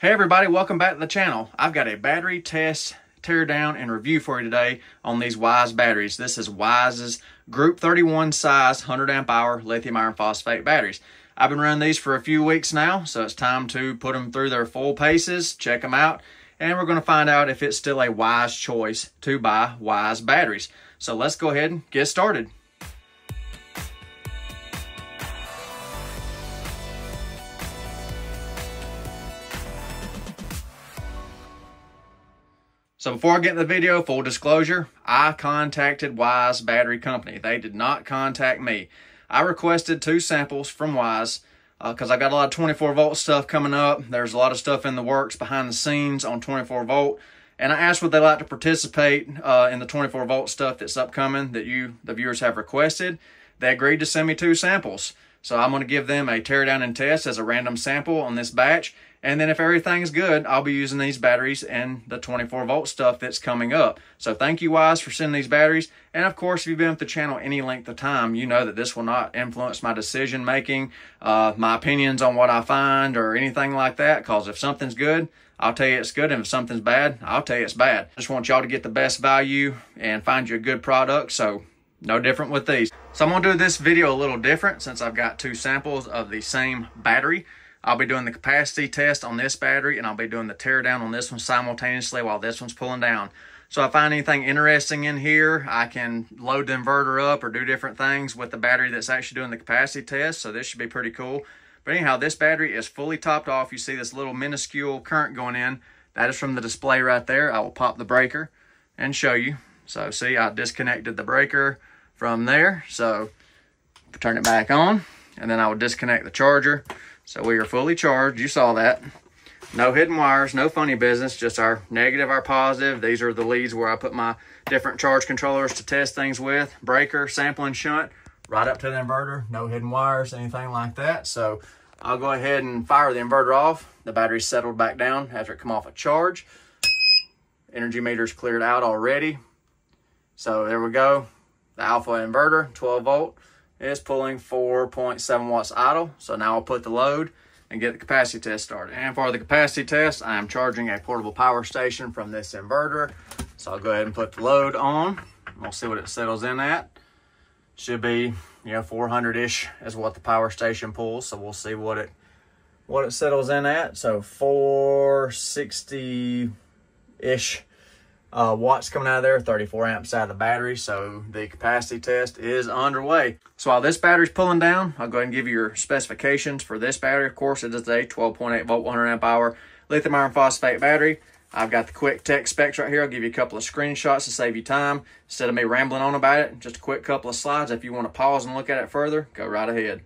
Hey everybody, welcome back to the channel. I've got a battery test, tear down, and review for you today on these Weize batteries. This is Weize's Group 31 size 100 amp hour lithium iron phosphate batteries. I've been running these for a few weeks now, so it's time to put them through their full paces, check them out, and we're going to find out if it's still a wise choice to buy Weize batteries. So let's go ahead and get started. So before I get in the video, full disclosure, I contacted Weize Battery Company. They did not contact me. I requested two samples from Weize because uh, I got a lot of 24 volt stuff coming up. There's a lot of stuff in the works behind the scenes on 24 volt. And I asked would they like to participate uh, in the 24 volt stuff that's upcoming that you, the viewers, have requested. They agreed to send me two samples. So I'm going to give them a teardown and test as a random sample on this batch. And then if everything's good, I'll be using these batteries and the 24 volt stuff that's coming up. So thank you, Weize for sending these batteries. And of course, if you've been with the channel any length of time, you know that this will not influence my decision making, uh, my opinions on what I find or anything like that. Because if something's good, I'll tell you it's good. And if something's bad, I'll tell you it's bad. Just want y'all to get the best value and find you a good product. So no different with these. So I'm gonna do this video a little different since I've got two samples of the same battery. I'll be doing the capacity test on this battery and I'll be doing the tear down on this one simultaneously while this one's pulling down. So if I find anything interesting in here, I can load the inverter up or do different things with the battery that's actually doing the capacity test. So this should be pretty cool. But anyhow, this battery is fully topped off. You see this little minuscule current going in. That is from the display right there. I will pop the breaker and show you. So see, I disconnected the breaker from there. So turn it back on and then I will disconnect the charger. So we are fully charged. You saw that. No hidden wires, no funny business, just our negative, our positive. These are the leads where I put my different charge controllers to test things with. Breaker, sampling shunt, right up to the inverter. No hidden wires, anything like that. So I'll go ahead and fire the inverter off. The battery's settled back down after it come off a charge. Energy meter's cleared out already. So there we go. The Alffaa inverter, 12 volt is pulling 4.7 watts idle. So now I'll put the load and get the capacity test started. And for the capacity test, I am charging a portable power station from this inverter. So I'll go ahead and put the load on. We'll see what it settles in at. Should be, you know, 400-ish is what the power station pulls. So we'll see what it what it settles in at. So 460-ish uh, watts coming out of there, 34 amps out of the battery. So the capacity test is underway. So while this battery's pulling down, I'll go ahead and give you your specifications for this battery. Of course, it is a 12.8 volt, 100 amp hour lithium iron phosphate battery. I've got the quick tech specs right here. I'll give you a couple of screenshots to save you time. Instead of me rambling on about it, just a quick couple of slides. If you want to pause and look at it further, go right ahead.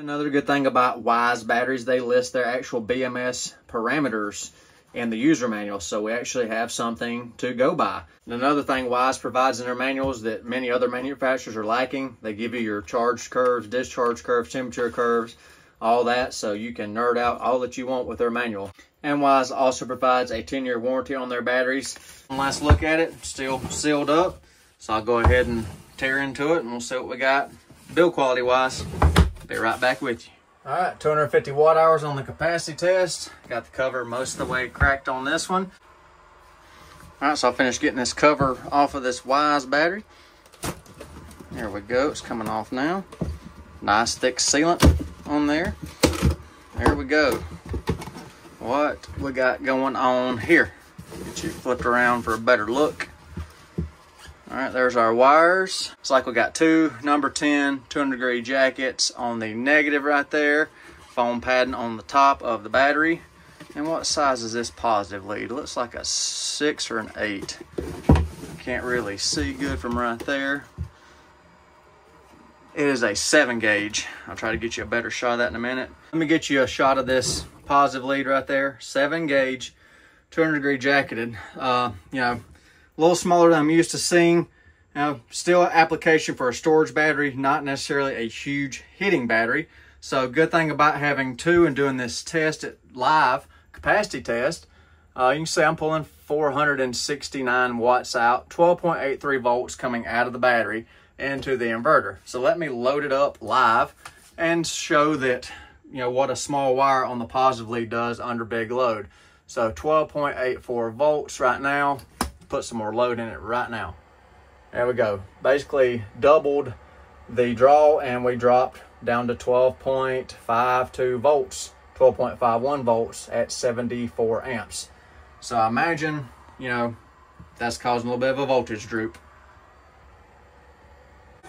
Another good thing about Weize batteries, they list their actual BMS parameters in the user manual, so we actually have something to go by. And another thing Weize provides in their manuals that many other manufacturers are lacking, they give you your charge curves, discharge curves, temperature curves, all that, so you can nerd out all that you want with their manual. And Weize also provides a 10-year warranty on their batteries. One last look at it, still sealed up, so I'll go ahead and tear into it and we'll see what we got build quality Be right back with you. All right, 250 watt hours on the capacity test. Got the cover most of the way cracked on this one. All right, so I finished getting this cover off of this Weize battery. There we go, it's coming off now. Nice thick sealant on there. There we go. What we got going on here. Get you flipped around for a better look. All right, there's our wires. It's like we got two number 10 200 degree jackets on the negative right there. Foam padding on the top of the battery. And what size is this positive lead? It looks like a six or an eight. Can't really see good from right there. It is a seven gauge. I'll try to get you a better shot of that in a minute. Let me get you a shot of this positive lead right there. Seven gauge, 200 degree jacketed. Uh, you know, a little smaller than I'm used to seeing. Now, still application for a storage battery, not necessarily a huge hitting battery. So good thing about having two and doing this test at live capacity test, uh, you can see I'm pulling 469 watts out, 12.83 volts coming out of the battery. into the inverter. So let me load it up live and show that, you know, what a small wire on the positive lead does under big load. So 12.84 volts right now. Put some more load in it right now. There we go. Basically doubled the draw and we dropped down to 12.52 volts, 12.51 volts at 74 amps. So I imagine, you know, that's causing a little bit of a voltage droop.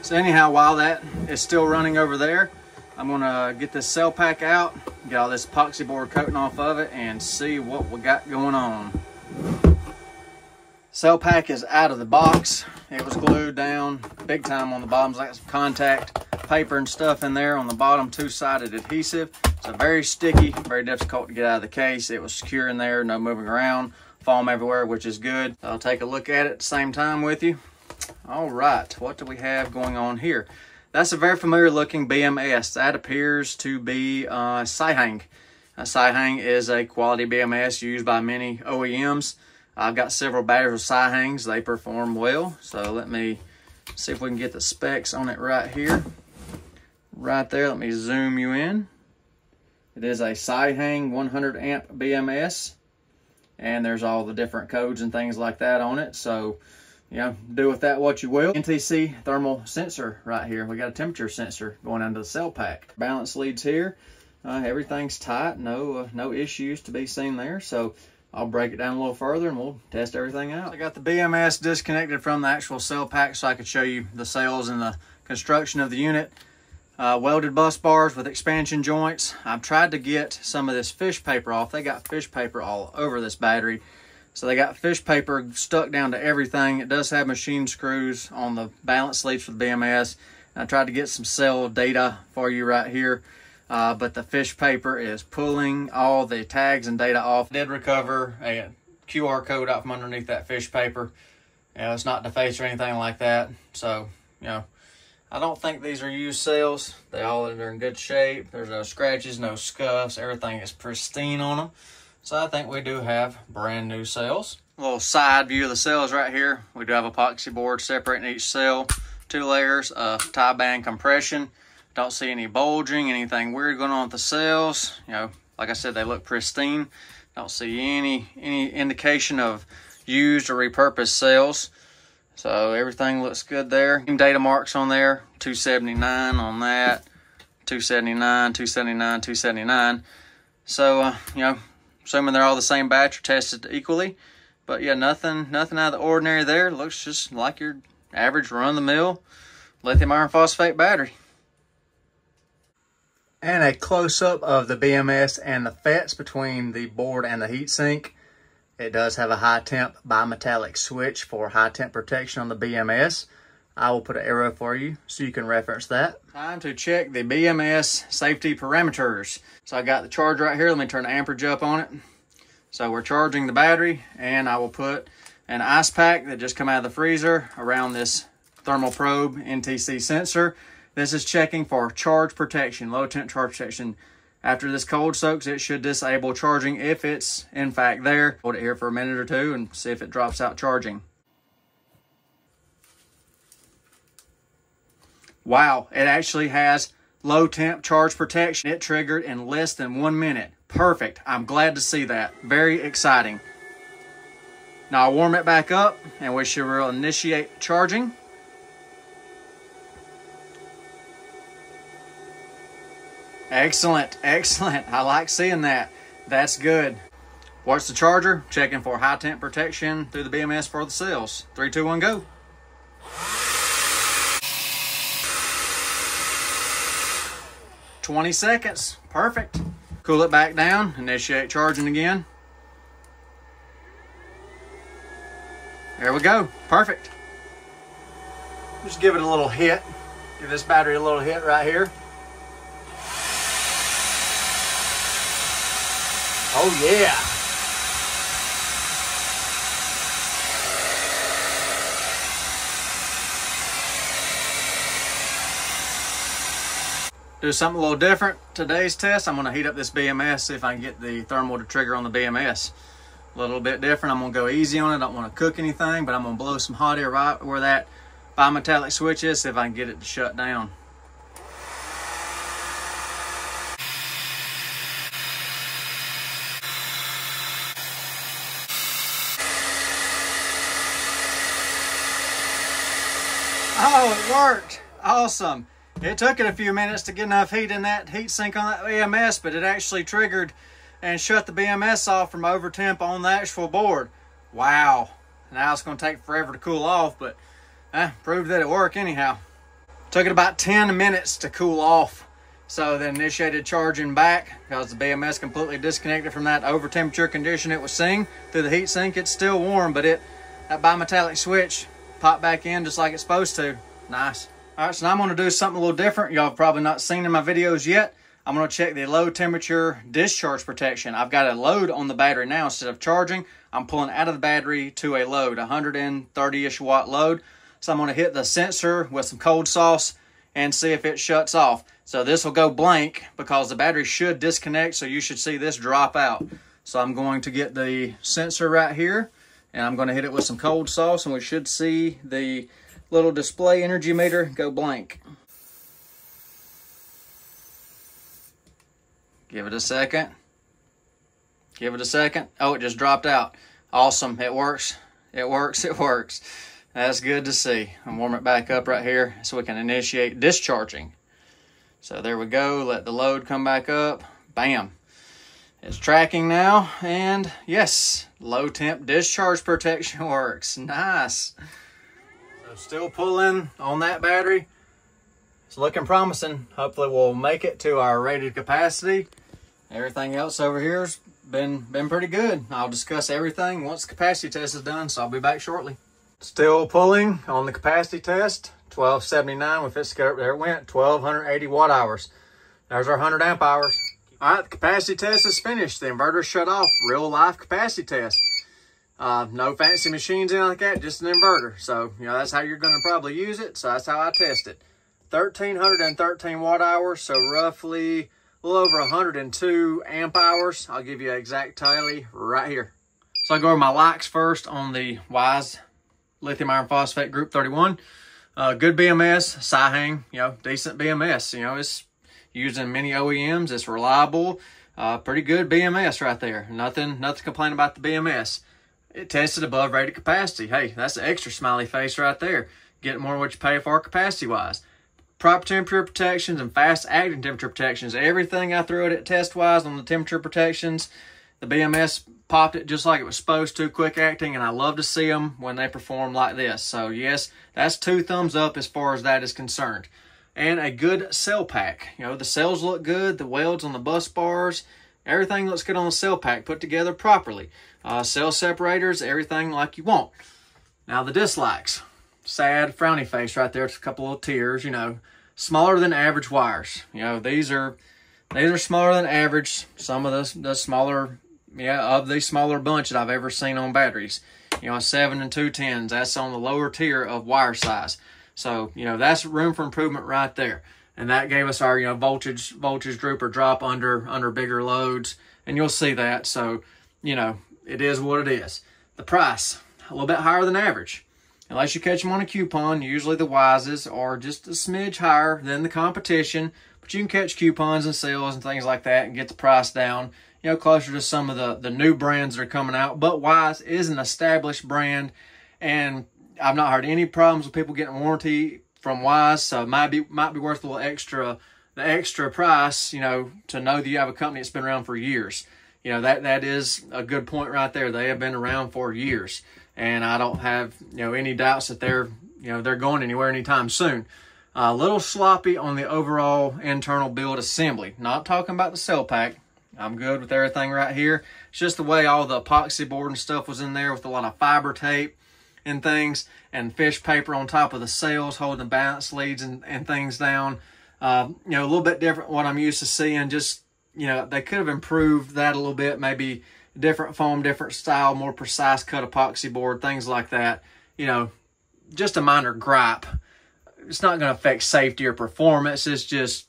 So anyhow, while that is still running over there, I'm gonna get this cell pack out, get all this epoxy board coating off of it and see what we got going on. Cell pack is out of the box. It was glued down big time on the bottom. like some contact paper and stuff in there on the bottom, two-sided adhesive. So very sticky, very difficult to get out of the case. It was secure in there, no moving around, foam everywhere, which is good. I'll take a look at it at the same time with you. All right, what do we have going on here? That's a very familiar looking BMS. That appears to be uh, Sihang. Sihang is a quality BMS used by many OEMs. I've got several batteries with Sihangs. They perform well. So let me see if we can get the specs on it right here right there. Let me zoom you in. It is a Sihang 100 amp BMS and there's all the different codes and things like that on it. So, yeah, do with that what you will. NTC thermal sensor right here. We got a temperature sensor going under the cell pack. Balance leads here. Uh, everything's tight. No, uh, no issues to be seen there. So I'll break it down a little further and we'll test everything out. I got the BMS disconnected from the actual cell pack so I could show you the cells and the construction of the unit uh, welded bus bars with expansion joints. I've tried to get some of this fish paper off. They got fish paper all over this battery. So they got fish paper stuck down to everything. It does have machine screws on the balance leads for the BMS. I tried to get some cell data for you right here. Uh, but the fish paper is pulling all the tags and data off. Did recover a QR code out from underneath that fish paper. You know, it's not defaced or anything like that. So, you know, I don't think these are used cells. They all are in good shape. There's no scratches, no scuffs. Everything is pristine on them. So I think we do have brand new cells. A little side view of the cells right here. We do have epoxy board separating each cell. Two layers of tie band compression. Don't see any bulging, anything weird going on with the cells. You know, like I said, they look pristine. Don't see any any indication of used or repurposed cells. So everything looks good there. Same data marks on there, 279 on that, 279, 279, 279. So, uh, you know, assuming they're all the same batch or tested equally. But yeah, nothing, nothing out of the ordinary there. Looks just like your average run-of-the-mill lithium iron phosphate battery. And a close-up of the BMS and the FETs between the board and the heatsink. It does have a high temp bimetallic switch for high temp protection on the BMS. I will put an arrow for you so you can reference that. Time to check the BMS safety parameters. So I got the charge right here. Let me turn the amperage up on it. So we're charging the battery and I will put an ice pack that just come out of the freezer around this thermal probe NTC sensor. This is checking for charge protection, low temp charge protection. After this cold soaks, it should disable charging if it's in fact there. Hold it here for a minute or two and see if it drops out charging. Wow, it actually has low temp charge protection. It triggered in less than one minute. Perfect. I'm glad to see that. Very exciting. Now I'll warm it back up and we should initiate charging. Excellent, excellent. I like seeing that. That's good. Watch the charger, checking for high temp protection through the BMS for the cells. Three, two, one, go. Twenty seconds, perfect. Cool it back down, initiate charging again. There we go, perfect. Just give it a little hit. Give this battery a little hit right here. Oh yeah. Do something a little different. Today's test, I'm gonna heat up this BMS, see if I can get the thermal to trigger on the BMS. A little bit different. I'm gonna go easy on it. I don't wanna cook anything, but I'm gonna blow some hot air right where that bimetallic switch is, see if I can get it to shut down. Oh, it worked. Awesome. It took it a few minutes to get enough heat in that heat sink on that BMS, but it actually triggered and shut the BMS off from over temp on the actual board. Wow. Now it's going to take forever to cool off, but eh, proved that it worked anyhow. Took it about 10 minutes to cool off. So then initiated charging back because the BMS completely disconnected from that over temperature condition it was seeing. Through the heat sink, it's still warm, but it that bimetallic switch popped back in just like it's supposed to. Nice. All right, so now I'm gonna do something a little different. Y'all have probably not seen in my videos yet. I'm gonna check the low temperature discharge protection. I've got a load on the battery now. Instead of charging, I'm pulling out of the battery to a load, 130-ish watt load. So I'm gonna hit the sensor with some cold sauce and see if it shuts off. So this will go blank because the battery should disconnect, so you should see this drop out. So I'm going to get the sensor right here, and I'm gonna hit it with some cold sauce, and we should see the little display energy meter go blank. Give it a second. Give it a second. Oh, it just dropped out. Awesome. It works. It works. It works. That's good to see. I'm warm it back up right here so we can initiate discharging. So there we go. Let the load come back up. Bam. It's tracking now. And yes, low temp discharge protection works. Nice. So still pulling on that battery. It's looking promising. Hopefully we'll make it to our rated capacity. Everything else over here's been been pretty good. I'll discuss everything once the capacity test is done, so I'll be back shortly. Still pulling on the capacity test. 1279 with its scope. There it went. 1280 watt hours. There's our 100 amp hours. All right, the capacity test is finished. The inverter shut off. Real life capacity test. Uh, no fancy machines, anything like that, just an inverter. So, you know, that's how you're going to probably use it. So that's how I test it. 1313 watt hours, so roughly a little over 102 amp hours. I'll give you an exact tally right here. So I go over my likes first on the Weize lithium iron phosphate group 31. Uh, good BMS, Sihang, you know, decent BMS. You know, it's used in many OEMs. It's reliable. Uh, pretty good BMS right there. Nothing, nothing to complain about the BMS. It tested above rated capacity. Hey, that's an extra smiley face right there. Get more what you pay for capacity wise. Proper temperature protections and fast acting temperature protections. Everything I threw at it test wise on the temperature protections, the BMS popped it just like it was supposed to, quick acting, and I love to see them when they perform like this. So yes, that's two thumbs up as far as that is concerned. And a good cell pack. You know, the cells look good, the welds on the bus bars, everything looks good on the cell pack put together properly uh, cell separators, everything like you want. Now the dislikes, sad frowny face right there. It's a couple of tears, you know, smaller than average wires. You know, these are these are smaller than average. Some of the, the smaller, yeah, of the smaller bunch that I've ever seen on batteries. You know, a seven and two tens. That's on the lower tier of wire size. So you know that's room for improvement right there. And that gave us our you know voltage voltage droop or drop under under bigger loads, and you'll see that. So you know it is what it is. The price, a little bit higher than average. Unless you catch them on a coupon, usually the Weizes are just a smidge higher than the competition, but you can catch coupons and sales and things like that and get the price down, you know, closer to some of the, the new brands that are coming out. But Weize is an established brand, and I've not heard any problems with people getting warranty from Weize, so might be, might be worth a little extra, the extra price, you know, to know that you have a company that's been around for years you know that that is a good point right there. They have been around for years, and I don't have you know any doubts that they're you know they're going anywhere anytime soon. A little sloppy on the overall internal build assembly. Not talking about the cell pack. I'm good with everything right here. It's just the way all the epoxy board and stuff was in there with a lot of fiber tape and things and fish paper on top of the sails holding the balance leads and, and things down. Uh, you know, a little bit different what I'm used to seeing just you know, they could have improved that a little bit, maybe different foam, different style, more precise cut epoxy board, things like that. You know, just a minor gripe. It's not going to affect safety or performance. It's just,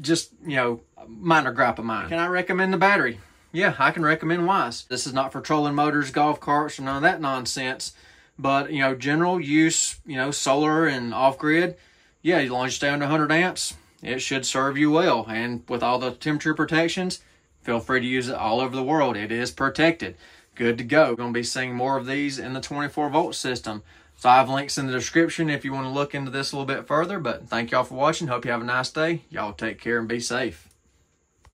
just, you know, minor gripe of mine. Can I recommend the battery? Yeah, I can recommend Weize. This is not for trolling motors, golf carts, or none of that nonsense. But, you know, general use, you know, solar and off grid, yeah, as long as you stay under 100 amps, it should serve you well. And with all the temperature protections, feel free to use it all over the world. It is protected. Good to go. Going to be seeing more of these in the 24 volt system. So I have links in the description if you want to look into this a little bit further. But thank y'all for watching. Hope you have a nice day. Y'all take care and be safe.